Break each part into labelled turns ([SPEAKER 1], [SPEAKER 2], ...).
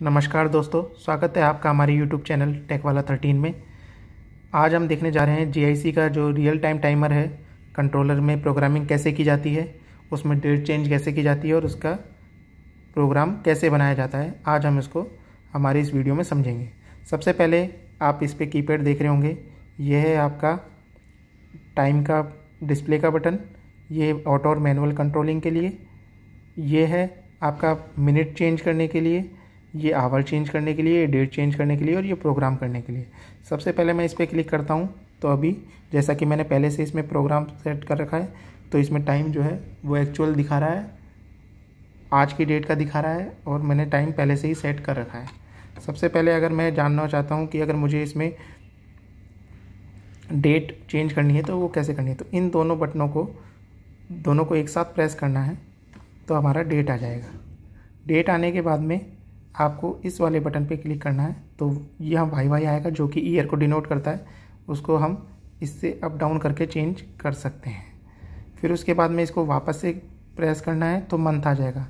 [SPEAKER 1] नमस्कार दोस्तों, स्वागत है आपका हमारे यूट्यूब चैनल टेक वाला थर्टीन में। आज हम देखने जा रहे हैं जीआईसी का जो रियल टाइम टाइमर है कंट्रोलर में प्रोग्रामिंग कैसे की जाती है, उसमें डेट चेंज कैसे की जाती है और उसका प्रोग्राम कैसे बनाया जाता है, आज हम इसको हमारी इस वीडियो में समझेंगे। सबसे पहले आप इस पर कीपैड देख रहे होंगे, यह है आपका टाइम का डिस्प्ले का बटन ये ऑटो और मैनुअल कंट्रोलिंग के लिए ये है आपका मिनट चेंज करने के लिए ये आवर चेंज करने के लिए डेट चेंज करने के लिए और ये प्रोग्राम करने के लिए। सबसे पहले मैं इस पर क्लिक करता हूँ तो अभी जैसा कि मैंने पहले से इसमें प्रोग्राम सेट कर रखा है तो इसमें टाइम जो है वो एक्चुअल दिखा रहा है। आज की डेट का दिखा रहा है और मैंने टाइम पहले से ही सेट कर रखा है। सबसे पहले अगर मैं जानना चाहता हूँ कि अगर मुझे इसमें डेट चेंज करनी है तो वो कैसे करनी है? तो इन दोनों बटनों को, दोनों को एक साथ प्रेस करना है तो हमारा डेट आ जाएगा। डेट आने के बाद में आपको इस वाले बटन पे क्लिक करना है तो यह वाई वाई आएगा जो कि ईयर को डिनोट करता है। उसको हम इससे अप डाउन करके चेंज कर सकते हैं। फिर उसके बाद में इसको वापस से प्रेस करना है तो मंथ आ जाएगा।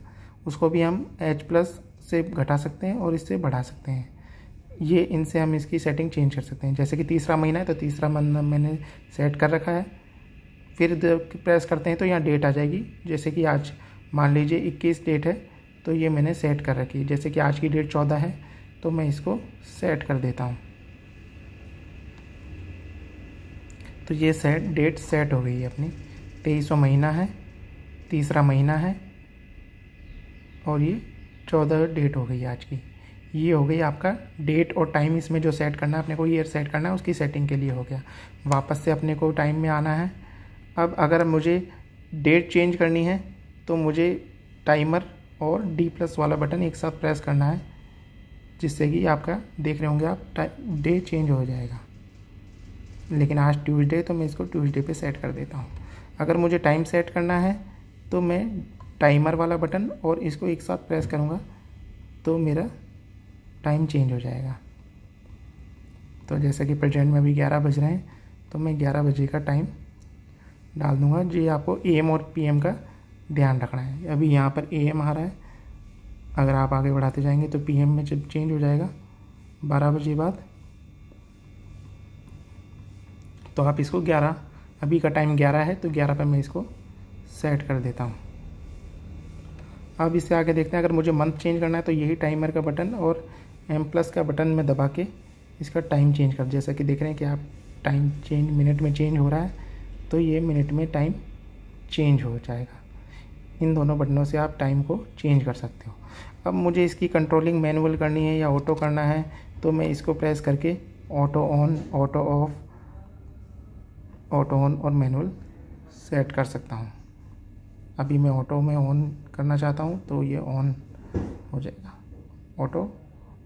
[SPEAKER 1] उसको भी हम एच प्लस से घटा सकते हैं और इससे बढ़ा सकते हैं। ये इनसे हम इसकी सेटिंग चेंज कर सकते हैं। जैसे कि तीसरा महीना है तो तीसरा महीना मैंने सेट कर रखा है। फिर प्रेस करते हैं तो यहाँ डेट आ जाएगी। जैसे कि आज, मान लीजिए, इक्कीस डेट है। तो ये मैंने सेट कर रखी है। जैसे कि आज की डेट चौदह है तो मैं इसको सेट कर देता हूँ। तो ये सेट डेट सेट हो गई है अपनी। तेईसवा महीना है, तीसरा महीना है, और ये चौदह डेट हो गई आज की। ये हो गई आपका डेट और टाइम इसमें जो सेट करना है, अपने को ईयर सेट करना है, उसकी सेटिंग के लिए हो गया। वापस से अपने को टाइम में आना है। अब अगर मुझे डेट चेंज करनी है तो मुझे टाइमर और डी प्लस वाला बटन एक साथ प्रेस करना है, जिससे कि आपका देख रहे होंगे आप डे चेंज हो जाएगा। लेकिन आज ट्यूसडे तो मैं इसको ट्यूसडे पे सेट कर देता हूँ। अगर मुझे टाइम सेट करना है तो मैं टाइमर वाला बटन और इसको एक साथ प्रेस करूँगा तो मेरा टाइम चेंज हो जाएगा। तो जैसा कि प्रेजेंट में अभी ग्यारह बज रहे हैं तो मैं ग्यारह बजे का टाइम डाल दूँगा। जी, आपको एएम और पीएम का ध्यान रखना है। अभी यहाँ पर ए एम आ रहा है। अगर आप आगे बढ़ाते जाएँगे तो पी एम में जब चेंज हो जाएगा, बारह बजे बाद तो आप इसको ग्यारह, अभी का टाइम ग्यारह है तो ग्यारह पर मैं इसको सेट कर देता हूँ। अब इससे आगे देखते हैं, अगर मुझे मंथ चेंज करना है तो यही टाइमर का बटन और एम प्लस का बटन में दबा के इसका टाइम चेंज कर, जैसा कि देख रहे हैं कि आप टाइम चेंज मिनट में चेंज हो रहा है तो ये मिनट में टाइम चेंज हो जाएगा। इन दोनों बटनों से आप टाइम को चेंज कर सकते हो। अब मुझे इसकी कंट्रोलिंग मैनुअल करनी है या ऑटो करना है तो मैं इसको प्रेस करके auto on auto off auto on और मैनुअल सेट कर सकता हूँ। अभी मैं ऑटो में ऑन करना चाहता हूँ तो ये ऑन हो जाएगा। ऑटो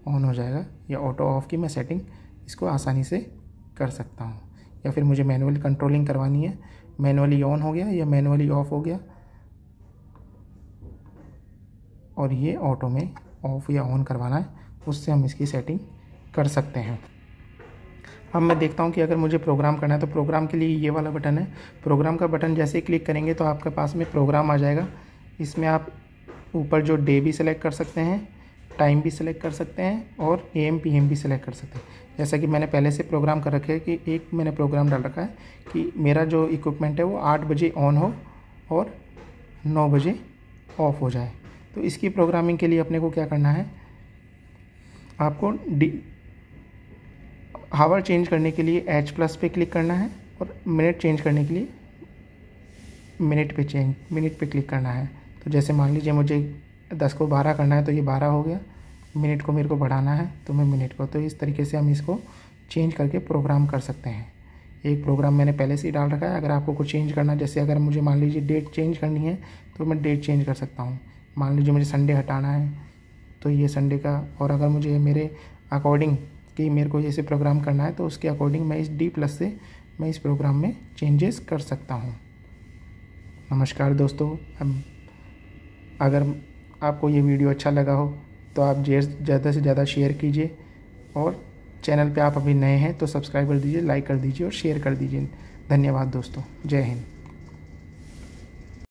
[SPEAKER 1] ऑन हो जाएगा, या ऑटो ऑफ़ की मैं सेटिंग इसको आसानी से कर सकता हूँ। या फिर मुझे मैनुअली कंट्रोलिंग करवानी है। मैनुअली ऑन हो गया या मैनुअली ऑफ़ हो गया और ये ऑटो में ऑफ़ या ऑन करवाना है, उससे हम इसकी सेटिंग कर सकते हैं। अब मैं देखता हूँ कि अगर मुझे प्रोग्राम करना है तो प्रोग्राम के लिए ये वाला बटन है। प्रोग्राम का बटन जैसे ही क्लिक करेंगे तो आपके पास में प्रोग्राम आ जाएगा। इसमें आप ऊपर जो डे भी सिलेक्ट कर सकते हैं टाइम भी सिलेक्ट कर सकते हैं और ए एम पी एम भी सिलेक्ट कर सकते हैं। जैसा कि मैंने पहले से प्रोग्राम कर रखे है कि एक मैंने प्रोग्राम डाल रखा है कि मेरा जो इक्विपमेंट है वो आठ बजे ऑन हो और नौ बजे ऑफ़ हो जाए। तो इसकी प्रोग्रामिंग के लिए अपने को क्या करना है? आपको डी हावर चेंज करने के लिए एच प्लस पे क्लिक करना है और मिनट चेंज करने के लिए मिनट पे चेंज मिनट पे क्लिक करना है। तो जैसे मान लीजिए मुझे दस को बारह करना है तो ये बारह हो गया। मिनट को मेरे को बढ़ाना है तो मैं मिनट को तो इस तरीके से हम इसको चेंज करके प्रोग्राम कर सकते हैं। एक प्रोग्राम मैंने पहले से ही डाल रखा है। अगर आपको कुछ चेंज करना जैसे अगर मुझे मान लीजिए डेट चेंज करनी है तो मैं डेट चेंज कर सकता हूँ। मान लीजिए मुझे संडे हटाना है तो ये संडे का और अगर मुझे मेरे अकॉर्डिंग कि मेरे को जैसे प्रोग्राम करना है तो उसके अकॉर्डिंग मैं इस डी प्लस से मैं इस प्रोग्राम में चेंजेस कर सकता हूँ। नमस्कार दोस्तों, अब अगर आपको ये वीडियो अच्छा लगा हो तो आप ज़्यादा से ज़्यादा शेयर कीजिए और चैनल पे आप अभी नए हैं तो सब्सक्राइब कर दीजिए लाइक कर दीजिए और शेयर कर दीजिए। धन्यवाद दोस्तों, जय हिंद।